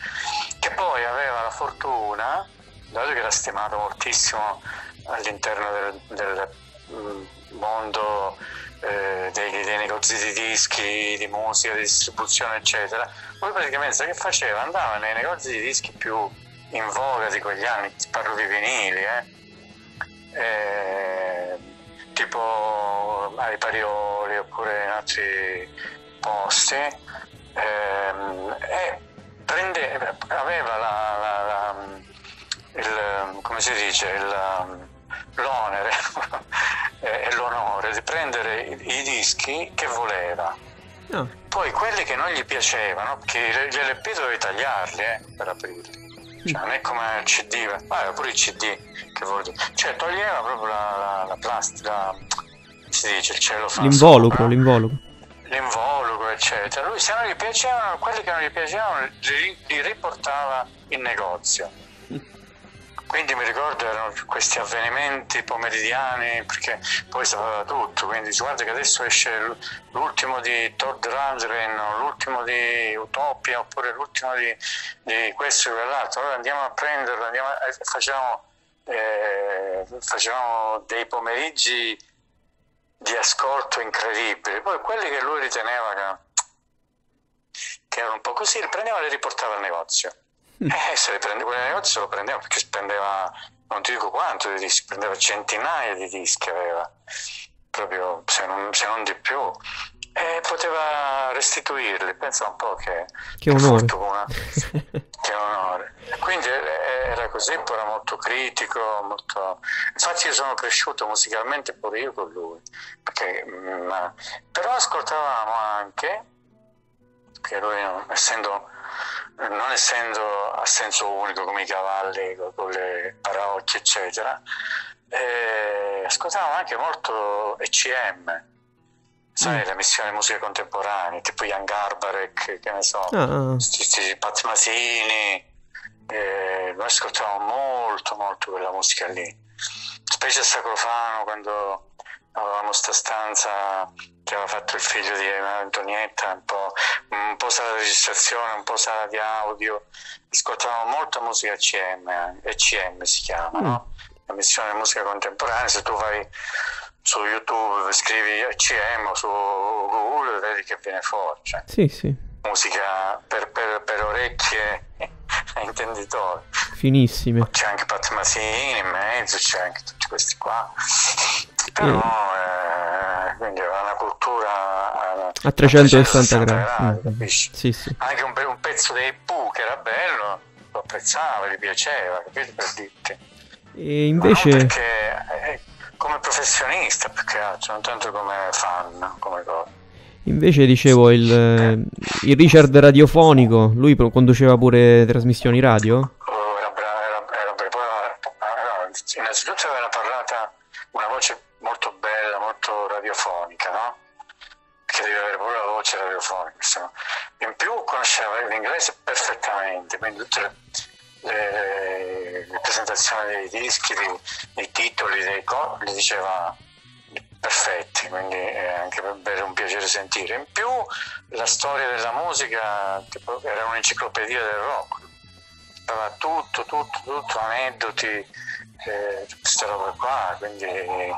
B: che poi aveva la fortuna, dato che era stimato moltissimo all'interno del, del mm, mondo eh, dei, dei, negozi di dischi, di musica, di distribuzione, eccetera, lui praticamente che faceva? Andava nei negozi di dischi più in voga di quegli anni, parlo di vinili, eh? Eh, tipo ai Parioli oppure in altri posti, ehm, e prende, aveva la, la, la, il, come si dice, il, l'onere e l'onore di prendere i, i dischi che voleva. No. Poi quelli che non gli piacevano, perché gli LP dovevi tagliarli eh, per aprirli cioè, non è come il CD, ma pure il CD che vuol dire. Cioè, toglieva proprio la, la, la plastica, si dice, il cielo
A: L'involucro, l'involucro.
B: L'involucro, eccetera. Lui se non gli piacevano, quelli che non gli piacevano li, li riportava in negozio quindi mi ricordo erano questi avvenimenti pomeridiani perché poi sapeva tutto, quindi guarda che adesso esce l'ultimo di Todd Rundgren, l'ultimo di Utopia oppure l'ultimo di, di questo e quell'altro, allora andiamo a prenderlo, andiamo a, facciamo, eh, facciamo dei pomeriggi di ascolto incredibili, poi quelli che lui riteneva che, che erano un po' così, li prendeva e li riportava al negozio eh, se le prende quelle negozi se lo prendeva perché spendeva, non ti dico quanto di dischi, prendeva centinaia di dischi, aveva, proprio se non, se non di più. E poteva restituirli, pensa un po' che,
A: che, onore.
B: fortuna, che onore. Quindi era così, poi era molto critico, molto... infatti io sono cresciuto musicalmente pure io con lui, perché, mm, però ascoltavamo anche, che lui essendo non essendo a senso unico come i cavalli con le paraocchie eccetera eh, ascoltavamo anche molto ECM sai mm. la missione musica contemporanea tipo Jan Garbarek che ne so ah. sti, Pat Masini eh, noi ascoltavamo molto molto quella musica lì specie a Sacrofano quando avevamo sta stanza che aveva fatto il figlio di Antonietta, un po', un po' sala di registrazione, un po' sala di audio, ascoltavamo molta musica ECM, ECM si chiama, mm. no? La missione musica contemporanea, se tu vai su YouTube, scrivi ECM o su Google, vedi che viene fuori. Cioè.
A: Sì, sì.
B: Musica per, per, per orecchie intenditori.
A: Finissime.
B: C'è anche Pat Masini in mezzo, c'è anche tutti questi qua. Però, eh. Eh, quindi era una cultura
A: eh, a 360 gradi,
B: gradi mm. sì, sì. Anche un, un, pezzo dei Pooh che era bello, lo apprezzava, gli piaceva, capito per dirti.
A: E invece...
B: Perché eh, come professionista, più che altro, non tanto come fan, come cosa.
A: Invece dicevo il, eh. il, Richard radiofonico, lui conduceva pure trasmissioni radio?
B: Oh, era bravo, era, era bravo. innanzitutto aveva parlata una voce molto bella, molto radiofonica, no? Che deve avere pure la voce radiofonica. In più conosceva l'inglese perfettamente, quindi tutte le, le, le presentazioni dei dischi, dei, dei titoli, dei co- li diceva perfetti, quindi è anche un piacere sentire. In più la storia della musica tipo, era un'enciclopedia del rock, aveva tutto, tutto, tutto, aneddoti, eh, queste robe qua, quindi eh,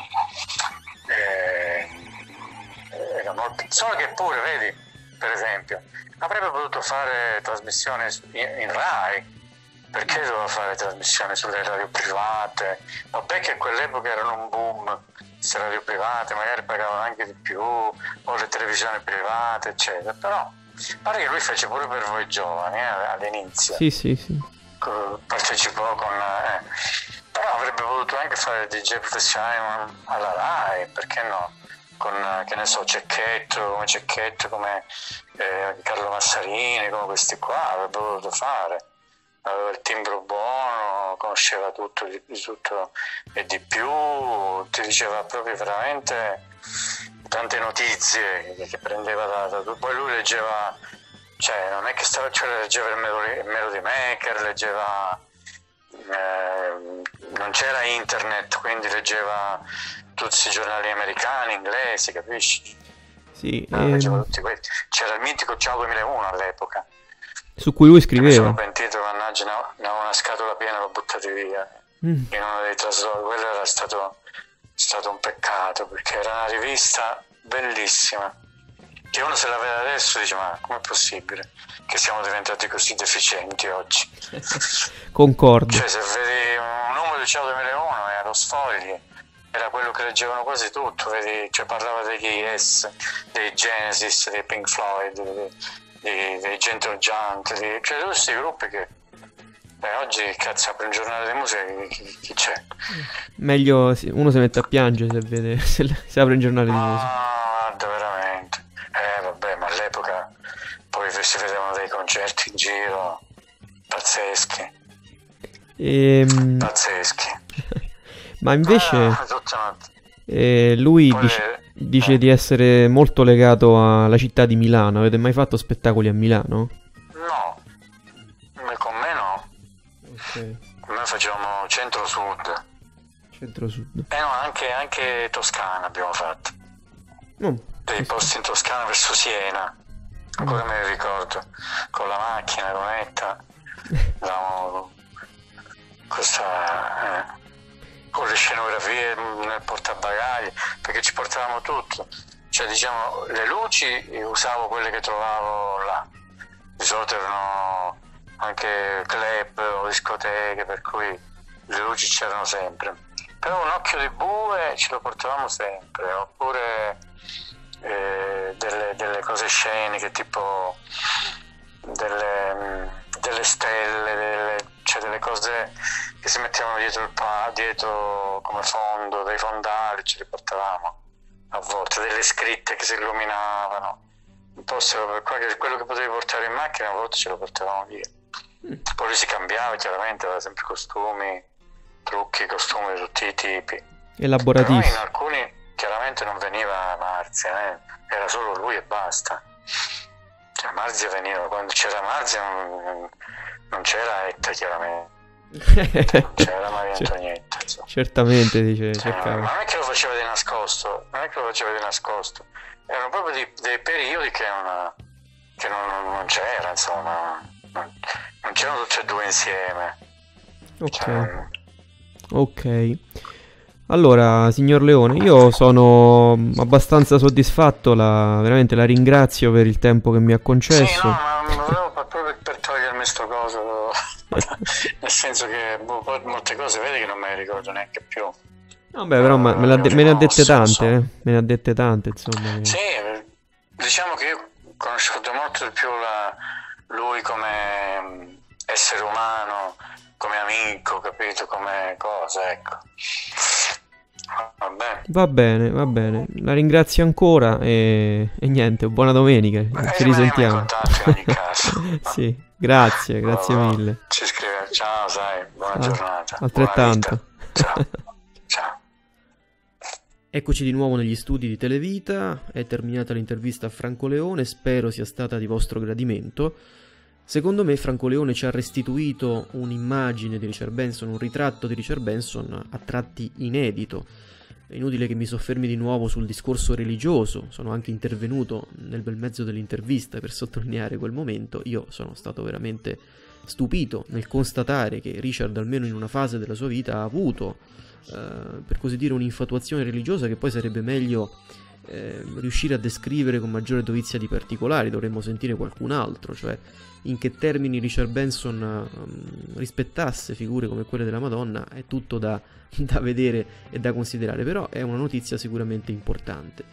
B: era molto... Solo che pure, vedi, per esempio, avrebbe potuto fare trasmissione in RAI, perché doveva fare trasmissioni sulle radio private? Vabbè che a quell'epoca erano un boom queste radio private, magari pagavano anche di più, o le televisioni private, eccetera. Però pare che lui fece pure per voi giovani eh, all'inizio.
A: Sì, sì, sì.
B: Partecipò con... Eh. Però avrebbe voluto anche fare DJ professionale alla RAI, perché no? Con, che ne so, Cecchetto, come Cecchetto, come eh, Carlo Massarini, come questi qua, avrebbe voluto fare aveva il timbro buono, conosceva tutto di, tutto e di più, ti diceva proprio veramente tante notizie che, che prendeva da, da, poi lui leggeva, cioè non è che stava, cioè, leggeva il Melody, Melody Maker, leggeva, eh, non c'era internet, quindi leggeva tutti i giornali americani, inglesi, capisci?
A: Sì, ah, e...
B: C'era il mitico Ciao 2001 all'epoca
A: su cui lui scriveva. Mi
B: sono pentito, mannaggia, ne ho una scatola piena, l'ho buttata via mm. in uno dei traslochi. Quello era stato, stato un peccato perché era una rivista bellissima. Che uno se la vede adesso dice: Ma com'è possibile che siamo diventati così deficienti oggi?
A: Concordo.
B: Cioè, se vedi un numero di Ciao 2001 era lo sfogli era quello che leggevano quasi tutto, vedi, cioè parlava degli Yes, dei Genesis, dei Pink Floyd, dei, dei, dei Gentle Giant, di, cioè tutti questi gruppi che Beh, oggi cazzo apre un giornale di musica chi, chi, c'è?
A: Meglio uno si mette a piangere se vede se, se apre un giornale di musica.
B: Ah, veramente. Eh vabbè, ma all'epoca poi si vedevano dei concerti in giro pazzeschi.
A: Ehm...
B: Pazzeschi.
A: ma invece ah, eh, lui dice, dice eh. di essere molto legato alla città di Milano. Avete mai fatto spettacoli a Milano?
B: No, con me no. Ok. Con me facevamo centro-sud.
A: Centro-sud.
B: Eh no, anche, anche Toscana abbiamo fatto. Mm, Dei posti in Toscana verso Siena. Ancora mm. me ne ricordo. Con la macchina, Ronetta. Andavamo questa... Eh con le scenografie nel portabagagli, perché ci portavamo tutto. Cioè, diciamo, le luci usavo quelle che trovavo là. Di solito erano anche club o discoteche, per cui le luci c'erano sempre. Però un occhio di bue ce lo portavamo sempre, oppure eh, delle, delle, cose sceniche tipo delle, delle stelle, delle, cioè delle cose che si mettevano dietro, il pa- dietro come fondo, dei fondali, ce li portavamo a volte, delle scritte che si illuminavano. un posto per quello che potevi portare in macchina, a volte ce lo portavamo via. Mm. Poi si cambiava chiaramente, aveva sempre costumi, trucchi, costumi di tutti i tipi.
A: Elaborativi.
B: Però in alcuni chiaramente non veniva Marzia, eh? era solo lui e basta. Cioè Marzia veniva, quando c'era Marzia non, non c'era Etta chiaramente. non c'era Maria Antonietta. Insomma.
A: Certamente dice.
B: Cioè, non è che lo faceva di nascosto, non è che lo faceva di nascosto, erano proprio dei, dei periodi che, una, che non, non, c'era, insomma, non, non, c'erano tutti e due insieme.
A: Ok. Cioè, ok. Allora, signor Leone, io sono abbastanza soddisfatto, la, veramente la ringrazio per il tempo che mi ha concesso. Sì,
B: no, ma per togliermi sto coso, nel senso che boh, molte cose vedi che non me le ricordo neanche più.
A: Vabbè, però me, me, de- me, ne ha dette tante, eh? me ne ha dette tante, insomma.
B: Sì, diciamo che io ho conosciuto molto di più la, lui come mm, essere umano, come amico, capito, come cosa, ecco. Va bene.
A: Va bene, va bene. La ringrazio ancora e, e niente, buona domenica. Beh, Ci risentiamo. In
B: ogni caso.
A: sì, grazie, grazie
B: oh,
A: mille.
B: Ci scrive, ciao, sai, buona ah, giornata.
A: Altrettanto.
B: Ciao. ciao.
A: Eccoci di nuovo negli studi di Televita, è terminata l'intervista a Franco Leone, spero sia stata di vostro gradimento. Secondo me Franco Leone ci ha restituito un'immagine di Richard Benson, un ritratto di Richard Benson a tratti inedito. È inutile che mi soffermi di nuovo sul discorso religioso, sono anche intervenuto nel bel mezzo dell'intervista per sottolineare quel momento. Io sono stato veramente stupito nel constatare che Richard almeno in una fase della sua vita ha avuto eh, per così dire, un'infatuazione religiosa che poi sarebbe meglio eh, riuscire a descrivere con maggiore dovizia di particolari, dovremmo sentire qualcun altro, cioè in che termini Richard Benson um, rispettasse figure come quelle della Madonna è tutto da, da vedere e da considerare, però è una notizia sicuramente importante.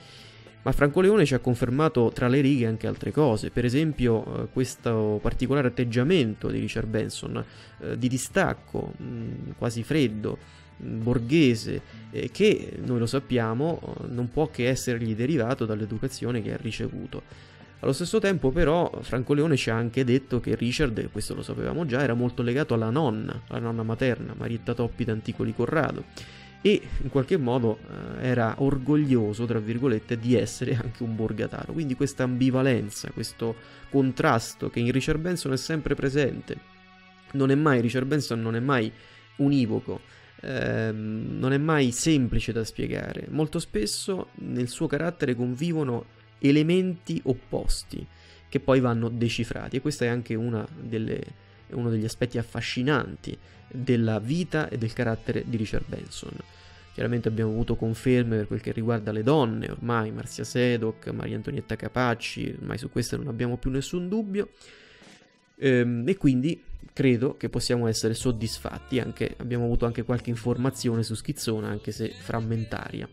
A: Ma Franco Leone ci ha confermato tra le righe anche altre cose, per esempio eh, questo particolare atteggiamento di Richard Benson, eh, di distacco, mh, quasi freddo, borghese eh, che noi lo sappiamo non può che essergli derivato dall'educazione che ha ricevuto. Allo stesso tempo però Franco Leone ci ha anche detto che Richard, e questo lo sapevamo già, era molto legato alla nonna, alla nonna materna, Marietta Toppi d'Anticoli Corrado e in qualche modo eh, era orgoglioso, tra virgolette, di essere anche un borgataro. Quindi questa ambivalenza, questo contrasto che in Richard Benson è sempre presente. Non è mai, Richard Benson non è mai univoco, ehm, non è mai semplice da spiegare. Molto spesso nel suo carattere convivono elementi opposti che poi vanno decifrati e questo è anche delle, uno degli aspetti affascinanti della vita e del carattere di Richard Benson. Chiaramente abbiamo avuto conferme per quel che riguarda le donne, ormai Marzia Sedoc, Maria Antonietta Capacci, ormai su queste non abbiamo più nessun dubbio. Ehm, e quindi credo che possiamo essere soddisfatti, anche, abbiamo avuto anche qualche informazione su Schizzona, anche se frammentaria.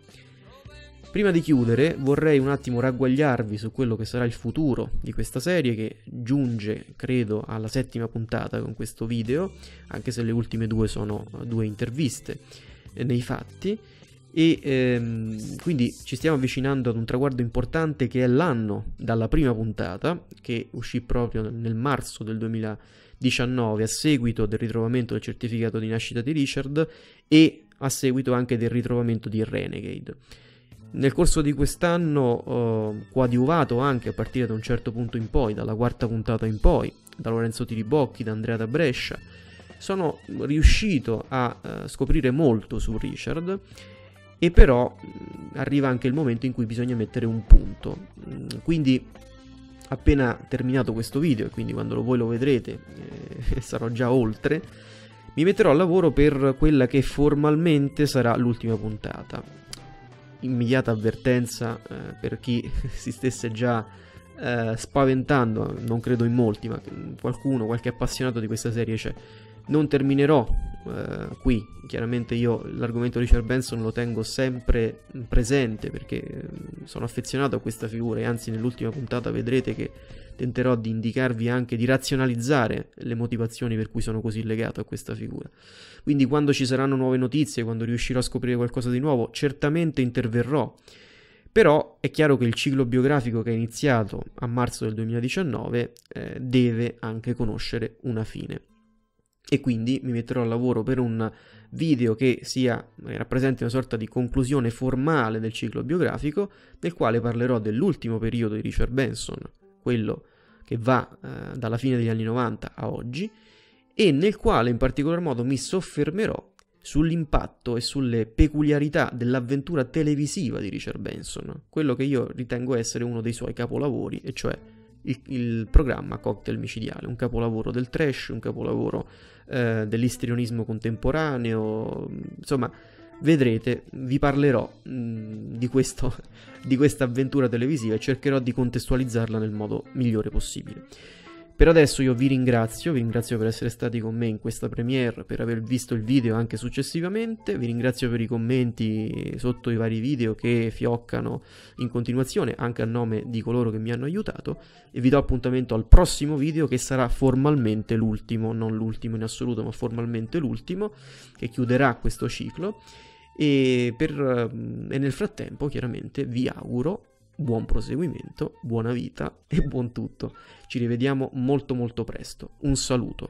A: Prima di chiudere vorrei un attimo ragguagliarvi su quello che sarà il futuro di questa serie che giunge credo alla settima puntata con questo video, anche se le ultime due sono due interviste eh, nei fatti e ehm, quindi ci stiamo avvicinando ad un traguardo importante che è l'anno dalla prima puntata che uscì proprio nel marzo del 2019 a seguito del ritrovamento del certificato di nascita di Richard e a seguito anche del ritrovamento di Renegade. Nel corso di quest'anno, eh, coadiuvato anche a partire da un certo punto in poi, dalla quarta puntata in poi, da Lorenzo Tiribocchi, da Andrea da Brescia, sono riuscito a eh, scoprire molto su Richard e però mh, arriva anche il momento in cui bisogna mettere un punto. Mh, quindi appena terminato questo video, e quindi quando voi lo vedrete eh, sarò già oltre, mi metterò al lavoro per quella che formalmente sarà l'ultima puntata immediata avvertenza eh, per chi si stesse già eh, spaventando, non credo in molti, ma qualcuno, qualche appassionato di questa serie c'è. Non terminerò eh, qui, chiaramente io l'argomento Richard Benson lo tengo sempre presente perché mm, sono affezionato a questa figura e anzi nell'ultima puntata vedrete che tenterò di indicarvi anche di razionalizzare le motivazioni per cui sono così legato a questa figura. Quindi quando ci saranno nuove notizie, quando riuscirò a scoprire qualcosa di nuovo, certamente interverrò. Però è chiaro che il ciclo biografico che è iniziato a marzo del 2019 eh, deve anche conoscere una fine. E quindi mi metterò al lavoro per un video che sia, che rappresenti una sorta di conclusione formale del ciclo biografico, nel quale parlerò dell'ultimo periodo di Richard Benson, quello che va eh, dalla fine degli anni 90 a oggi, e nel quale in particolar modo mi soffermerò sull'impatto e sulle peculiarità dell'avventura televisiva di Richard Benson, quello che io ritengo essere uno dei suoi capolavori, e cioè il, il programma Cocktail micidiale, un capolavoro del trash, un capolavoro eh, dell'istrionismo contemporaneo, insomma vedrete, vi parlerò mh, mm, di, questa avventura televisiva e cercherò di contestualizzarla nel modo migliore possibile. Per adesso io vi ringrazio, vi ringrazio per essere stati con me in questa premiere, per aver visto il video anche successivamente, vi ringrazio per i commenti sotto i vari video che fioccano in continuazione, anche a nome di coloro che mi hanno aiutato, e vi do appuntamento al prossimo video che sarà formalmente l'ultimo, non l'ultimo in assoluto, ma formalmente l'ultimo, che chiuderà questo ciclo. E, per, e nel frattempo, chiaramente, vi auguro buon proseguimento, buona vita e buon tutto. Ci rivediamo molto molto presto. Un saluto.